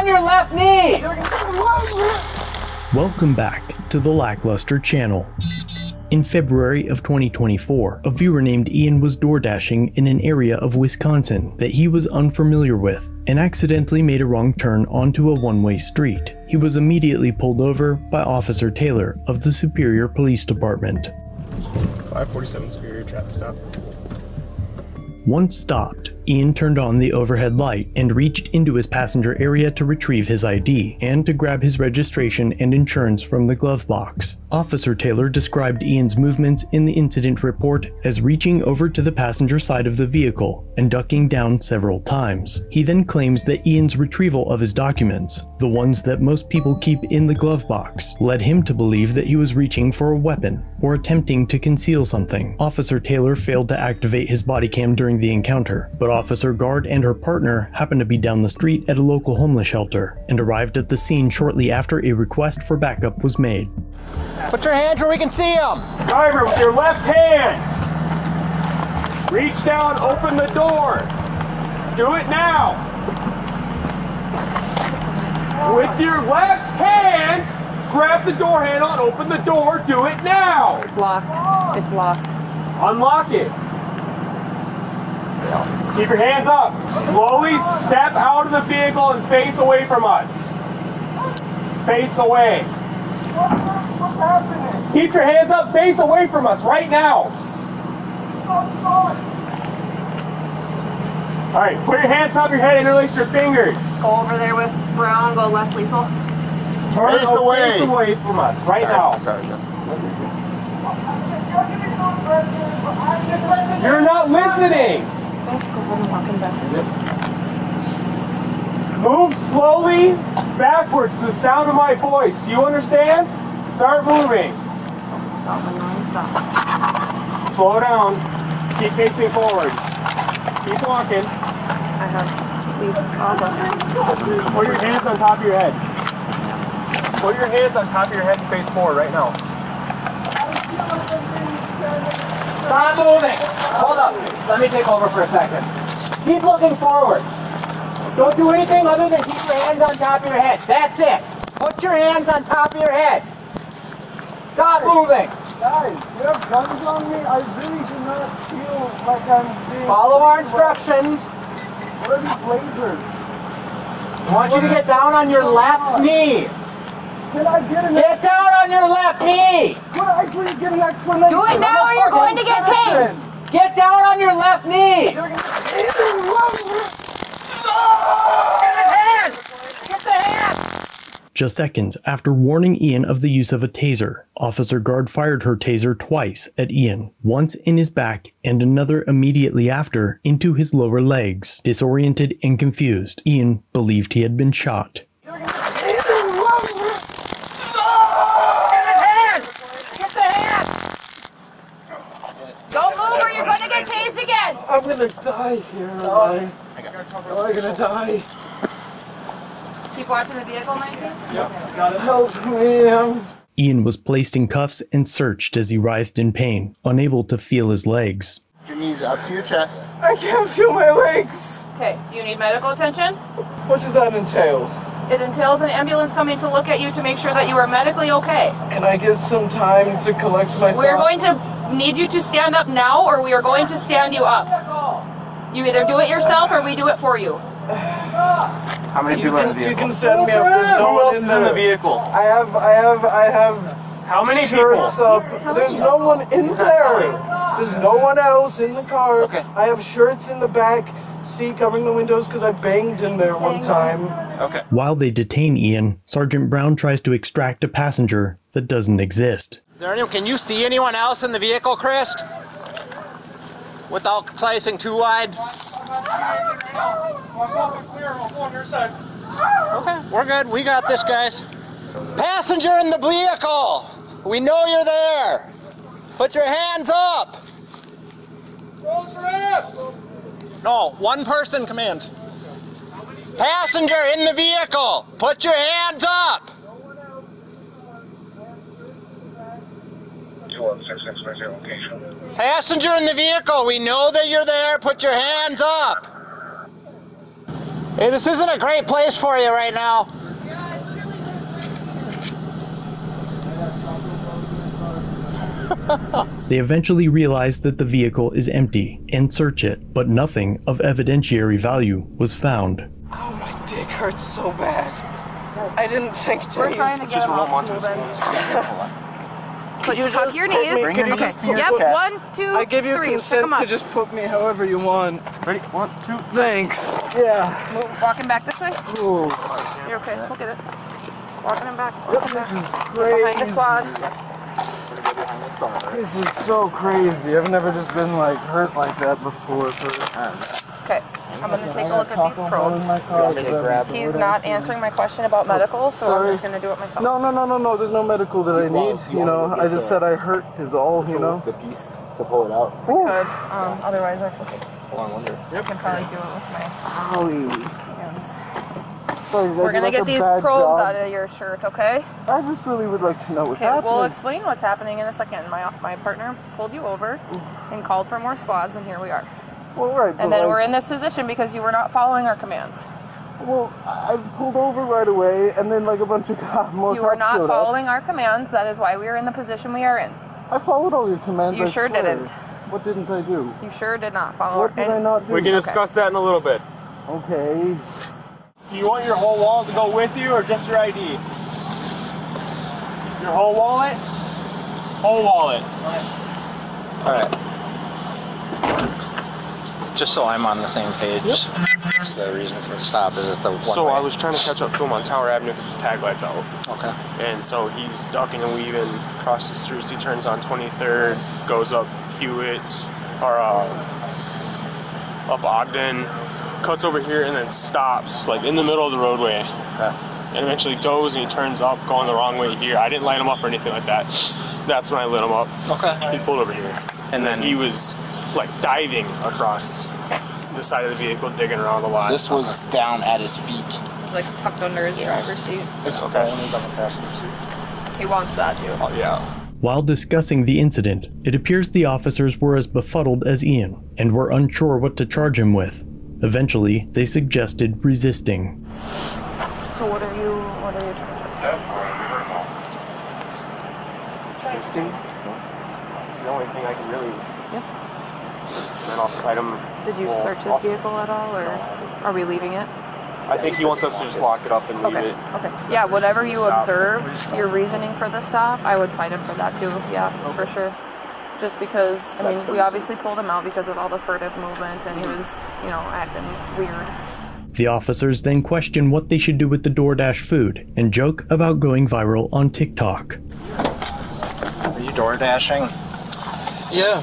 on your left knee! Welcome back to the Lackluster channel. In February of 2024, a viewer named Ian was door dashing in an area of Wisconsin that he was unfamiliar with and accidentally made a wrong turn onto a one way street. He was immediately pulled over by Officer Taylor of the Superior Police Department. 547 Superior traffic stop. Once stopped, Ian turned on the overhead light and reached into his passenger area to retrieve his ID and to grab his registration and insurance from the glove box. Officer Taylor described Ian's movements in the incident report as reaching over to the passenger side of the vehicle and ducking down several times. He then claims that Ian's retrieval of his documents, the ones that most people keep in the glove box, led him to believe that he was reaching for a weapon or attempting to conceal something. Officer Taylor failed to activate his body cam during the encounter, but Officer Guard and her partner happened to be down the street at a local homeless shelter and arrived at the scene shortly after a request for backup was made. Put your hands where we can see them! Driver, with your left hand, reach down, open the door. Do it now. With your left hand, grab the door handle and open the door. Do it now. It's locked. It's locked. Unlock it. Keep your hands up. Slowly step out of the vehicle and face away from us. Face away. Keep your hands up, face away from us right now. All right, put your hands top your head, and interlace your fingers. Go over there with Brown. Go less lethal. Turn Face away. face away from us right Sorry, now. Sorry, Justin. You're not listening. Move slowly backwards to the sound of my voice. Do you understand? Start moving. Slow down. Keep facing forward. Keep walking. Put your hands on top of your head. Put your hands on top of your head and face forward right now. Stop moving! Hold up. Let me take over for a second. Keep looking forward. Don't do anything other than keep your hands on top of your head. That's it. Put your hands on top of your head. Stop moving. Guys, you have guns on me? I really do not feel like I'm being... Follow our instructions. What are these lasers? I want you to get down on your left knee. Can I get an... Get down on your left knee. Could I please get an explanation? Do it now I'm or you're going to get tased. Get down on your left knee. Get the hand. Just seconds after warning Ian of the use of a taser, Officer Guard fired her taser twice at Ian, once in his back and another immediately after into his lower legs. Disoriented and confused, Ian believed he had been shot. I'm gonna die here, am I? Am I gonna die? Keep watching the vehicle, 19. Help me, I'm... Ian was placed in cuffs and searched as he writhed in pain, unable to feel his legs. Your knees up to your chest. I can't feel my legs! Okay. Do you need medical attention? What does that entail? It entails an ambulance coming to look at you to make sure that you are medically okay. Can I get some time to collect my We are going to need you to stand up now or we are going to stand you up. You either do it yourself or we do it for you. How many You people are in the can, you can send me up. There's no Who one else in is in the vehicle? I have, I have, I have How many shirts people? up. There's no one in there. There's no one else in the car. Okay. I have shirts in the back seat covering the windows because I banged in there one time. Okay. While they detain Ian, Sergeant Brown tries to extract a passenger that doesn't exist. Is there anyone, can you see anyone else in the vehicle, Chris? Without slicing too wide? Okay, we're good. We got this, guys. Passenger in the vehicle! We know you're there! Put your hands up! No, one person commands. Passenger in the vehicle! Put your hands up! Passenger in the vehicle, we know that you're there. Put your hands up. Hey, this isn't a great place for you right now. They eventually realize that the vehicle is empty and search it, but nothing of evidentiary value was found. Oh, my dick hurts so bad. I didn't think to We're trying to use- get him off moving. Could you Tuck just your put knees. me- could you okay. just Yep. put- One, two, I give you three. Consent to just put me however you want. Ready? One, two. Thanks. Yeah. Move, walking back this way. Ooh, You're okay. Look at it. Just walking him back. Walking back. this is Behind the crazy. squad. This is so crazy. I've never just been like hurt like that before. For Okay. I'm gonna take a look at these probes. He's not answering my question about medical, so Sorry. I'm just gonna do it myself. No, no, no, no, no. There's no medical that I need. You know, I just said I hurt is all. You know. the piece to pull it out. Good. Um, otherwise, I could Hold on, wonder. can probably do it with my hands. Sorry, We're gonna like, get these probes job? out of your shirt, okay? I just really would like to know what's Okay, happening. we'll explain what's happening in a second. My my partner pulled you over and called for more squads, and here we are. Well, right. And then like, we're in this position because you were not following our commands. Well, I pulled over right away, and then like a bunch of cops, more You were not showed up. following our commands. That is why we are in the position we are in. I followed all your commands. You I sure swear. didn't. What didn't I do? You sure did not follow. What did I not do? We can Okay. discuss that in a little bit. Okay. Do you want your whole wallet to go with you or just your ID? Your whole wallet? Whole wallet. All right. Just so I'm on the same page. The reason for the stop is it the one So way? I was trying to catch up to him on Tower Avenue because his tag light's out. Okay. And so he's ducking and weaving across the street. He turns on 23rd, goes up Hughitt, or uh, up Ogden, cuts over here, and then stops, like in the middle of the roadway. Okay. And eventually goes and he turns up, going the wrong way here. I didn't light him up or anything like that. That's when I lit him up. Okay. He pulled over here. And then He was like diving across the side of the vehicle, digging around a lot. this was down at his feet. It's like tucked under his driver's seat. It's Okay. He's on the passenger seat. He wants that too. Oh, yeah. While discussing the incident, it appears the officers were as befuddled as Ian and were unsure what to charge him with. Eventually, they suggested resisting. So what are you? What are you trying to say? 60. That's the only thing I can really. Yeah. And then I'll cite him. Did you well, search I'll his vehicle at all, or are we leaving it? I think he wants us to just lock it up and leave Okay. it. Okay. Yeah. Whatever you Stop. observe, your reasoning for the stop, I would cite him for that too. Yeah, for sure. Just because, I mean, That's the we obviously pulled him out because of all the furtive movement, and he mm-hmm. was, you know, acting weird. The officers then question what they should do with the DoorDash food and joke about going viral on TikTok. Are you DoorDashing? Yeah.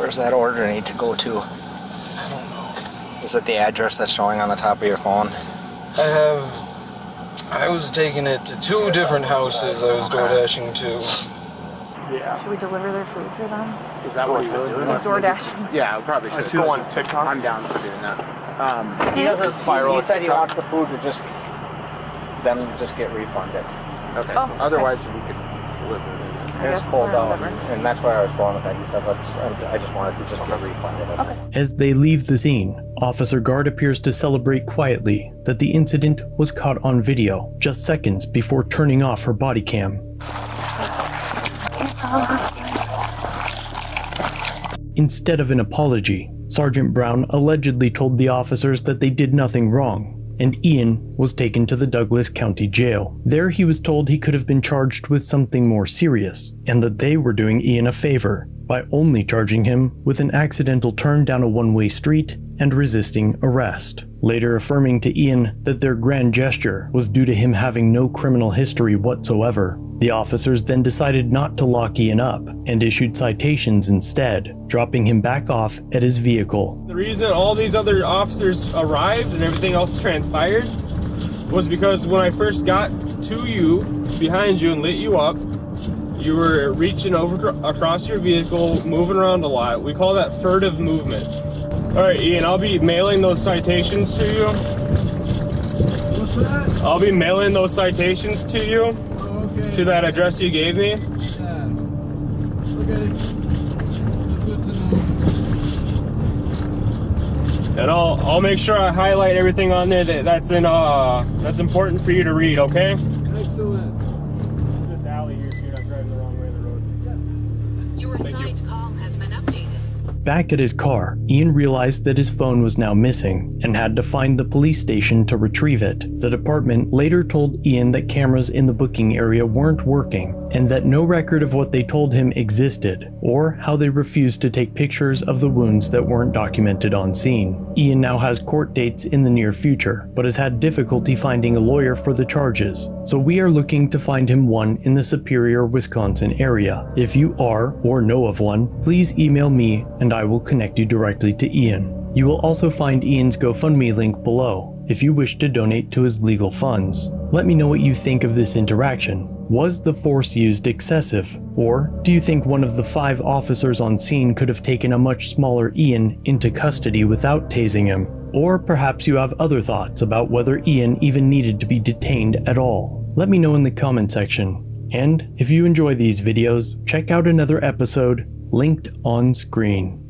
Where's that order I need to go to? Is it the address that's showing on the top of your phone? I have. I was taking it to two different houses I was door dashing to. Yeah. Should we deliver their food to them? Is that what he's doing? He's DoorDash. Yeah, we probably Let's should. go on TikTok. I'm down for doing that. Um, he doesn't Spiral He, he said he TikTok. wants the food to just them just get refunded. Okay. Oh, okay. Otherwise, we could deliver it. It's guess, cold or out, and that's where I was going with that. He said, "Let's." I just wanted to just get refunded. Okay. As they leave the scene, Officer Guard appears to celebrate quietly that the incident was caught on video just seconds before turning off her body cam. Instead of an apology, Sergeant Brown allegedly told the officers that they did nothing wrong, and Ian was taken to the Douglas County Jail. There he was told he could have been charged with something more serious, and that they were doing Ian a favor by only charging him with an accidental turn down a one way street and resisting arrest, later affirming to Ian that their grand gesture was due to him having no criminal history whatsoever. The officers then decided not to lock Ian up and issued citations instead, dropping him back off at his vehicle. The reason all these other officers arrived and everything else transpired was because when I first got to you, behind you, and lit you up, you were reaching over across your vehicle, moving around a lot. We call that furtive movement. All right, Ian, I'll be mailing those citations to you. What's that? I'll be mailing those citations to you Oh, okay. to that address you gave me. Yeah. Okay. Good to know. And I'll I'll make sure I highlight everything on there that, that's in uh that's important for you to read, okay? Excellent. This alley here, dude, I'm driving the wrong way of the road. Your Thank you. assigned call has been updated. Back at his car, Ian realized that his phone was now missing and had to find the police station to retrieve it. The department later told Ian that cameras in the booking area weren't working and that no record of what they told him existed, or how they refused to take pictures of the wounds that weren't documented on scene. Ian now has court dates in the near future, but has had difficulty finding a lawyer for the charges, so we are looking to find him one in the Superior, Wisconsin area. If you are, or know of one, please email me and I will connect you directly to Ian. You will also find Ian's GoFundMe link below if you wish to donate to his legal funds. Let me know what you think of this interaction. Was the force used excessive? Or do you think one of the five officers on scene could have taken a much smaller Ian into custody without tasing him? Or perhaps you have other thoughts about whether Ian even needed to be detained at all? Let me know in the comment section. And if you enjoy these videos, check out another episode linked on screen.